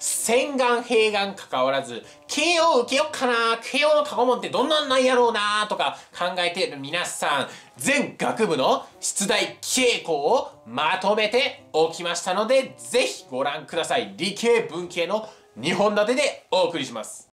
洗顔、併願関わらず、慶応受けよっかな慶応の過去問ってどんなんなんやろうなとか考えている皆さん、全学部の出題傾向をまとめておきましたので、ぜひご覧ください。理系文系の2本立てでお送りします。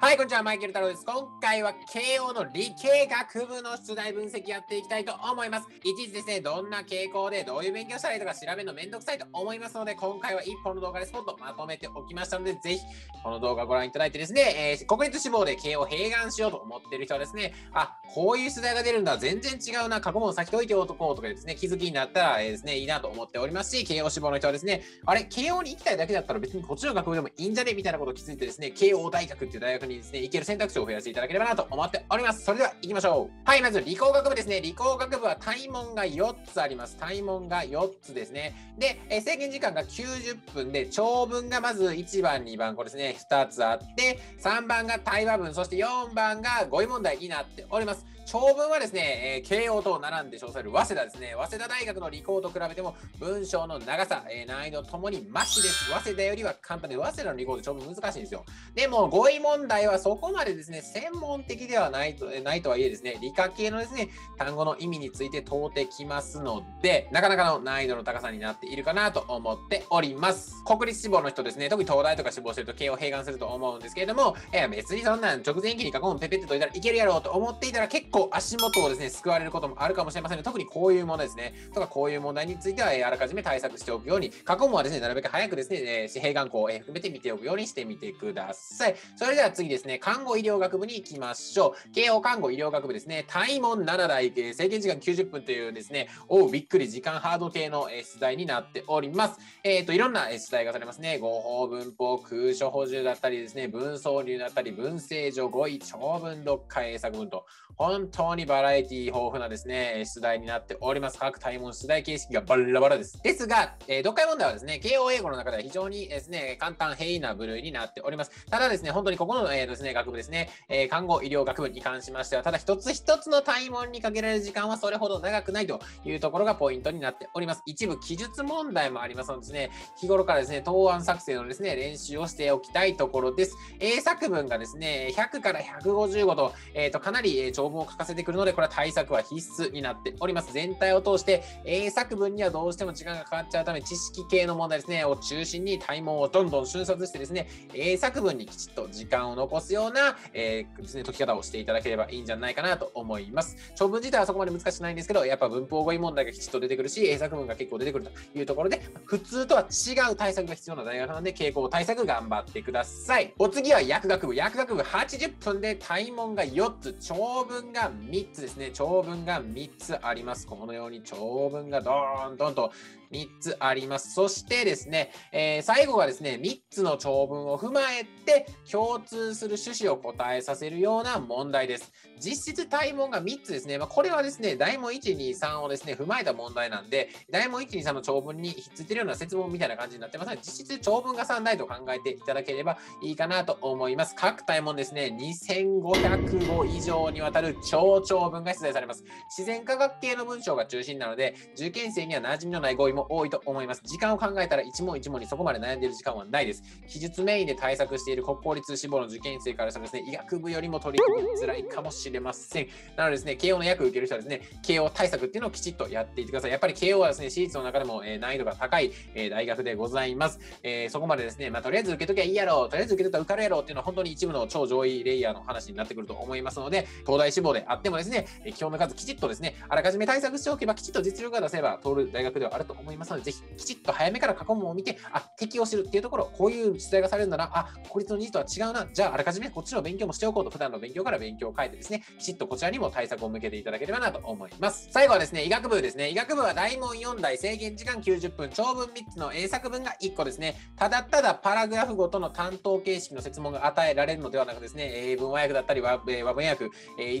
はい、こんにちは。マイケル太郎です。今回は慶応の理系学部の出題分析やっていきたいと思います。いちいちですね、どんな傾向でどういう勉強したらいいとか調べるのめんどくさいと思いますので、今回は1本の動画でスポットまとめておきましたので、ぜひこの動画をご覧いただいてですね、えー、国立志望で慶応併願しようと思っている人はですね、あ、こういう出題が出るんだ、全然違うな、過去問先解いておこうとかですね、気づきになったら、えー、ですね、いいなと思っておりますし、慶応志望の人はですね、あれ、慶応に行きたいだけだったら別にこっちの学部でもいいんじゃね？みたいなことを気づいてですね、慶応大学っていう大学ににですね、行ける選択肢を増やしていただければなと思っております。それでは行きましょう。はい、まず理工学部ですね。理工学部は対問が4つあります。対問が4つですね。で、え制限時間が90分で、長文がまず1番、2番、これですね、2つあって、3番が対話文、そして4番が語彙問題になっております。長文はですね、えー、慶応と並んで称される早稲田ですね。早稲田大学の理工と比べても文章の長さ、えー、難易度ともにマシです。早稲田よりは簡単で、早稲田の理工って長文難しいんですよ。でも語彙問題はそこまでですね、専門的ではないとないとはいえですね、理科系のですね、単語の意味について問うてきますので、なかなかの難易度の高さになっているかなと思っております。国立志望の人ですね、特に東大とか志望してると慶応併願すると思うんですけれども、えー、別にそんな直前期に過去問ペペって解いたらいけるやろうと思っていたら結構構足元をですね、救われることもあるかもしれませんので、特にこういう問題ですね、とかこういう問題については、えあらかじめ対策しておくように、過去問はですね、なるべく早くですね、え紙幣眼光を含めて見ておくようにしてみてください。それでは次ですね、看護医療学部に行きましょう。慶応看護医療学部ですね、大問7台、え制限時間90分というですね、おう、びっくり時間ハード系の、え出題になっております。えっ、ー、と、いろんな、え出題がされますね。合法文法、空所補充だったりですね、文章流だったり、文正序語彙、長文読解英作文と、本本当にバラエティ豊富なですね、出題になっております。各対問出題形式がバラバラです。ですが、えー、読解問題はですね、慶応英語の中では非常にですね、簡単、平易な部類になっております。ただですね、本当にここの、えー、ですね、学部ですね、えー、看護医療学部に関しましては、ただ一つ一つの対問にかけられる時間はそれほど長くないというところがポイントになっております。一部記述問題もありますのでですね、日頃からですね、答案作成のですね、練習をしておきたいところです。英作文がですね、100から155と、えっ、と、かなり長文を書かせてくるので、これは対策は必須になっております。全体を通して、英作文にはどうしても時間がかかっちゃうため、知識系の問題ですね、を中心に対問をどんどん瞬殺してですね、英作文にきちっと時間を残すような、えー、ですね、解き方をしていただければいいんじゃないかなと思います。長文自体はそこまで難しくないんですけど、やっぱ文法語彙問題がきちっと出てくるし、英作文が結構出てくるというところで、普通とは違う対策が必要な大学なので、傾向対策頑張ってください。お次は薬学部。薬学部80分で対問が4つ、長文がが3つですね。長文が3つあります。このように長文がドーンドンと3つあります。そしてですね、えー、最後がですね、3つの長文を踏まえて共通する趣旨を答えさせるような問題です。実質対問が3つですね。まあ、これはですね、大問1、2、3をですね、踏まえた問題なんで、大問1、2、3の長文にひっついてるような説問みたいな感じになってますので、実質長文が3台と考えていただければいいかなと思います。各対問ですね、2500語以上にわたる超長文が出題されます。自然科学系の文章が中心なので、受験生には馴染みのない語彙も多いと思います。時間を考えたら一問一問にそこまで悩んでいる時間はないです。記述メインで対策している国公立志望の受験生からしたらですね、医学部よりも取り組みづらいかもしれません。なのでですね、慶応の役を受ける人はですね、慶応対策っていうのをきちっとやっていてください。やっぱり慶応はですね、私立の中でも、え難易度が高い、え大学でございます。えー、そこまでですね、まあ、とりあえず受けときゃいいやろう、とりあえず受けとったら受かるやろうっていうのは本当に一部の超上位レイヤーの話になってくると思いますので、東大志望であってもですね、基本の数きちっとですね、あらかじめ対策しておけばきちっと実力が出せば通る大学ではあると思いますので、ぜひきちっと早めから過去問を見て、あ、適用してるっていうところ、こういう出題がされるんだな、あ、国立のニーズとは違うな、じゃああらかじめこっちの勉強もしておこうと、普段の勉強から勉強を変えてですね、きちっとこちらにも対策を向けていただければなと思います。最後はですね、医学部ですね。医学部は大問4題、制限時間90分、長文3つの英作文が1個ですね。ただただパラグラフごとの担当形式の説問が与えられるのではなくですね、英文和訳だったり和、和文訳、イ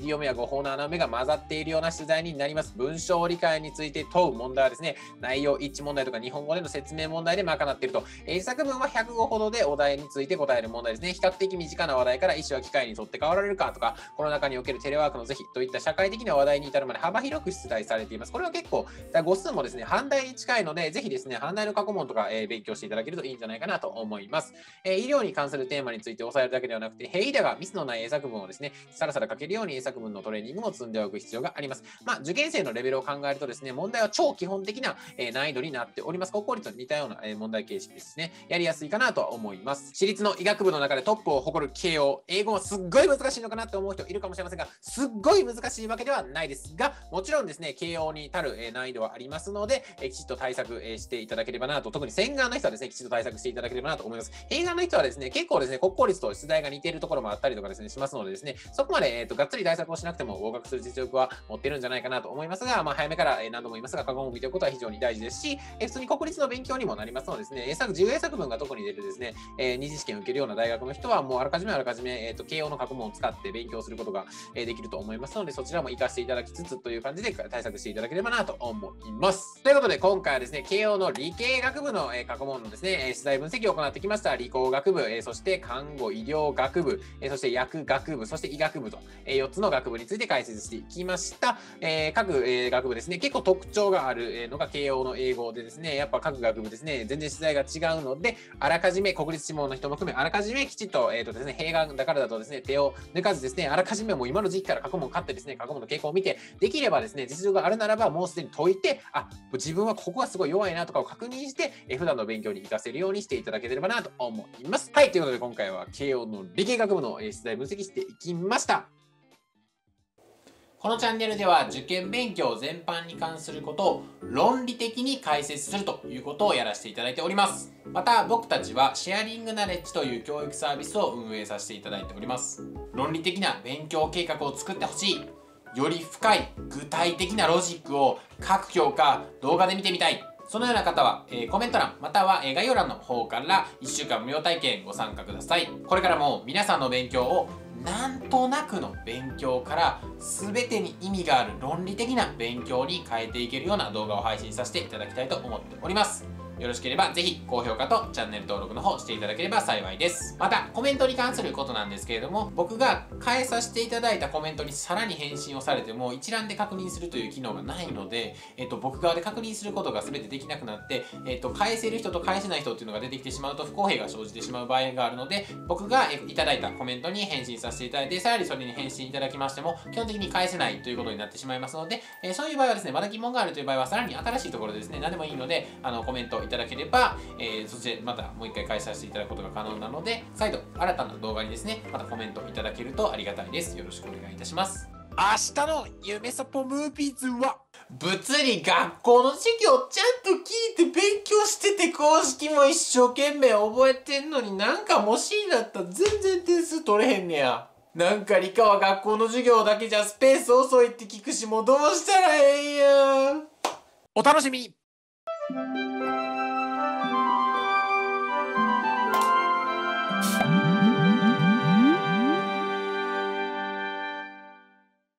ディオムや誤報の穴埋めが混ざっているような出題になります。文章理解について問う問題はですね、内容一致問題とか日本語での説明問題で賄っていると。英作文は100語ほどでお題について答える問題ですね。比較的身近な話題から意思は機会にとって変わられるかとか、この中におけるテレワークの是非といった社会的な話題に至るまで幅広く出題されています。これは結構、語数もですね、反対に近いので、ぜひですね、反対の過去問とか、えー、勉強していただけるといいんじゃないかなと思います。えー、医療に関するテーマについて押さえるだけではなくて、ヘイダがミスのない英作文をですね、さらさら書けるように英作文ののトレーニングも積んでおく必要があります。まあ、受験生のレベルを考えるとですね、問題は超基本的な、え、難易度になっております。国公立と似たような、え、問題形式ですね。やりやすいかなとは思います。私立の医学部の中でトップを誇る慶応、英語はすっごい難しいのかなって思う人いるかもしれませんが、すっごい難しいわけではないですが、もちろんですね、慶応に至る、え、難易度はありますので、え、きちっと対策、え、していただければなと、特に洗顔の人はですね、きちっと対策していただければなと思います。映画の人はですね、結構ですね、国公立と出題が似ているところもあったりとかですね、しますのでですね、そこまで、えーと、がっつり対策をしなくても合格する実力は持ってるんじゃないかなと思いますが、まあ、早めから、え、何度も言いますが、過去問を見ておくことは非常に大事ですし、えー、普通に国立の勉強にもなりますのでですね、英作、自由英作文が特に出るですね、えー、二次試験を受けるような大学の人は、もうあらかじめあらかじめ、えーと、慶応の過去問を使って勉強することが、え、できると思いますので、そちらも活かしていただきつつという感じで対策していただければなと思います。ということで、今回はですね、慶応の理系学部の、えー、過去問のですね、取材分析を行ってきました。理工学部、えー、そして看護医療学部、えー、そして薬学部、そして医学部と、えー、4つの学部について解説していきました。えー、各、えー、学部ですね、結構特徴があるのが慶応の英語でですね、やっぱ各学部ですね、全然取材が違うので、あらかじめ国立志望の人も含め、あらかじめきちっと、えっ、ー、とですね、併願だからだとですね、手を抜かずですね、あらかじめもう今の時期から過去問買ってですね、過去問の傾向を見て、できればですね、実力があるならば、もうすでに解いて、あ、自分はここがすごい弱いなとかを確認して、えー、普段の勉強に活かせるようにしていただければなと思います。はい、ということで今回は慶応の理系学部の出題分析していきました。このチャンネルでは受験勉強全般に関することを論理的に解説するということをやらせていただいております。また僕たちはシェアリングナレッジという教育サービスを運営させていただいております。論理的な勉強計画を作ってほしい。より深い具体的なロジックを各教科動画で見てみたい。そのような方は、えー、コメント欄または、えー、概要欄の方から1週間無料体験ご参加ください。これからも皆さんの勉強をなんとなくの勉強から全てに意味がある論理的な勉強に変えていけるような動画を配信させていただきたいと思っております。よろしければぜひ高評価とチャンネル登録の方していただければ幸いです。また、コメントに関することなんですけれども、僕が返させていただいたコメントにさらに返信をされても一覧で確認するという機能がないので、えっと、僕側で確認することが全てできなくなって、えっと、返せる人と返せない人っていうのが出てきてしまうと不公平が生じてしまう場合があるので、僕がいただいたコメントに返信させていただいて、さらにそれに返信いただきましても、基本的に返せないということになってしまいますので、えそういう場合はですね、まだ疑問があるという場合は、さらに新しいところでですね、何でもいいので、あの、コメントいただければ、えー、そしてまたもう一回開催していただくことが可能なので、再度新たな動画にですね、またコメントいただけるとありがたいです。よろしくお願いいたします。明日の夢サポムービーズは？物理学校の授業ちゃんと聞いて勉強してて公式も一生懸命覚えてんのになんか模試だったら全然点数取れへんねや。なんか理科は学校の授業だけじゃスペース遅いって聞くしもうどうしたらええんや。お楽しみ